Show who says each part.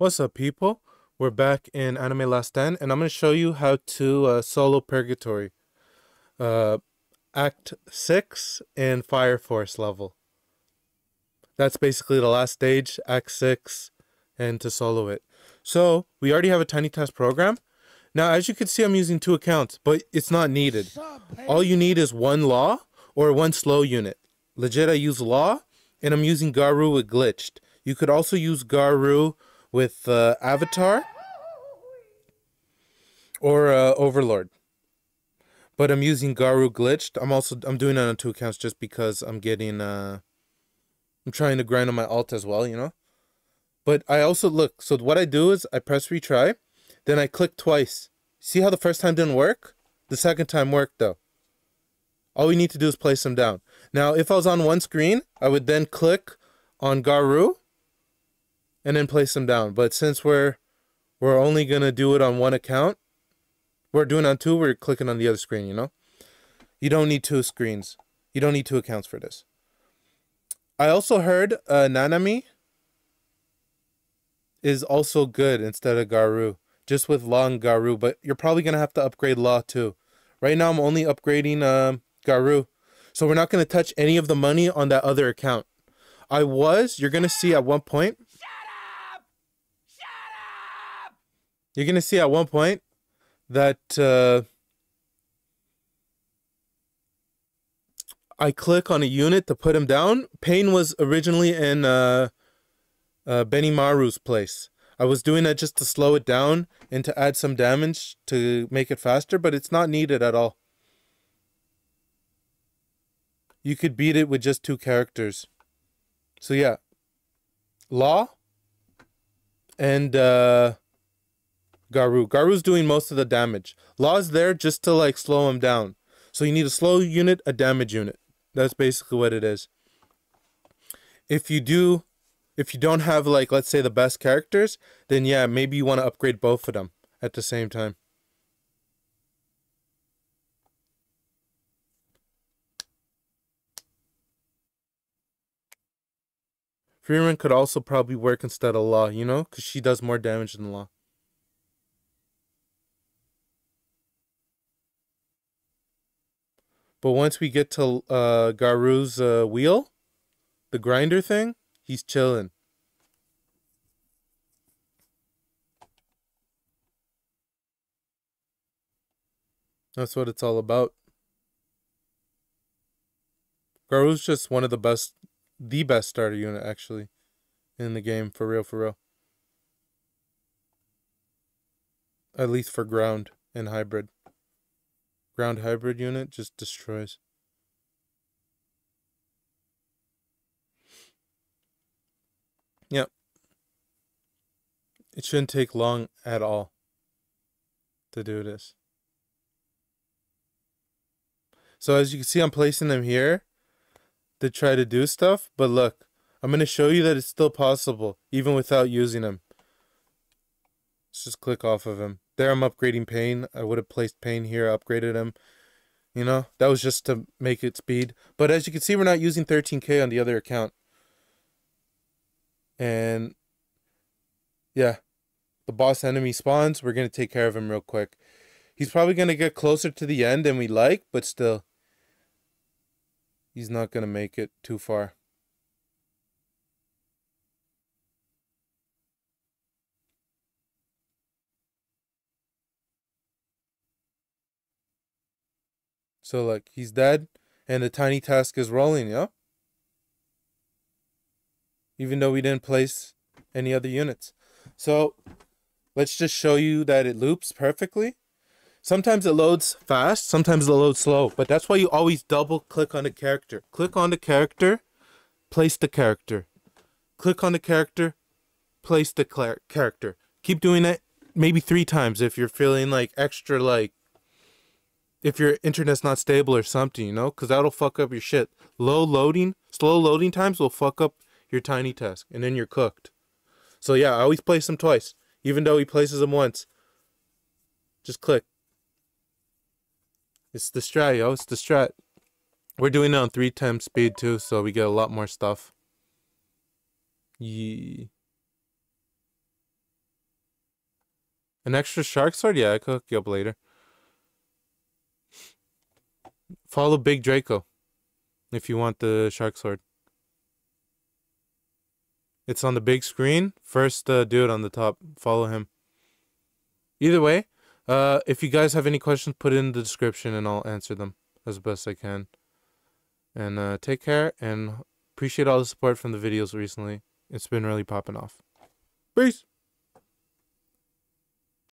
Speaker 1: What's up, people? We're back in Anime Last Stand, and I'm going to show you how to uh, solo Purgatory. Uh, Act 6 in Fire Force level. That's basically the last stage, Act 6, and to solo it. So, we already have a Tiny task program. Now, as you can see, I'm using two accounts, but it's not needed. All you need is one law or one slow unit. Legit, I use law, and I'm using Garou with glitched. You could also use Garou with uh, Avatar or uh, Overlord. But I'm using Garou glitched. I'm also I'm doing it on two accounts just because I'm getting uh I'm trying to grind on my alt as well, you know. But I also look. So what I do is I press retry, then I click twice. See how the first time didn't work? The second time worked though. All we need to do is place them down. Now, if I was on one screen, I would then click on Garou and then place them down. But since we're we're only gonna do it on one account, we're doing on two, we're clicking on the other screen, you know? You don't need two screens. You don't need two accounts for this. I also heard uh, Nanami is also good instead of Garou, just with long Garou, but you're probably gonna have to upgrade Law too. Right now, I'm only upgrading um, Garou, so we're not gonna touch any of the money on that other account. I was, you're gonna see at one point, You're gonna see at one point that uh, I click on a unit to put him down. Pain was originally in uh, uh, Benimaru's place. I was doing that just to slow it down and to add some damage to make it faster, but it's not needed at all. You could beat it with just two characters. So yeah. Law and uh Garou. Garou's doing most of the damage. Law's there just to like slow him down. So you need a slow unit, a damage unit. That's basically what it is. If you do, if you don't have like, let's say the best characters, then yeah, maybe you want to upgrade both of them at the same time. Freeman could also probably work instead of Law, you know, because she does more damage than Law. But once we get to uh, Garou's uh, wheel, the grinder thing, he's chilling. That's what it's all about. Garou's just one of the best, the best starter unit actually, in the game for real, for real. At least for ground and hybrid ground hybrid unit just destroys. Yep. It shouldn't take long at all to do this. So as you can see, I'm placing them here to try to do stuff. But look, I'm going to show you that it's still possible, even without using them. Let's just click off of him. There I'm upgrading Pain. I would have placed Pain here, upgraded him. You know, that was just to make it speed. But as you can see, we're not using 13k on the other account. And yeah, the boss enemy spawns. We're going to take care of him real quick. He's probably going to get closer to the end than we like, but still, he's not going to make it too far. So like he's dead and the tiny task is rolling, yeah? Even though we didn't place any other units. So let's just show you that it loops perfectly. Sometimes it loads fast, sometimes it loads slow, but that's why you always double click on the character. Click on the character, place the character. Click on the character, place the character. Keep doing it maybe three times if you're feeling like extra like if your internet's not stable or something, you know, because that'll fuck up your shit. Low loading, slow loading times will fuck up your tiny task, and then you're cooked. So yeah, I always place them twice, even though he places them once. Just click. It's the strat, yo. It's the strat. We're doing it on three times speed too, so we get a lot more stuff. Yeah. An extra shark sword? Yeah, I could hook you up later. Follow Big Draco if you want the shark sword. It's on the big screen. First uh, dude on the top. Follow him. Either way, uh, if you guys have any questions, put it in the description and I'll answer them as best I can. And uh, take care and appreciate all the support from the videos recently. It's been really popping off. Peace.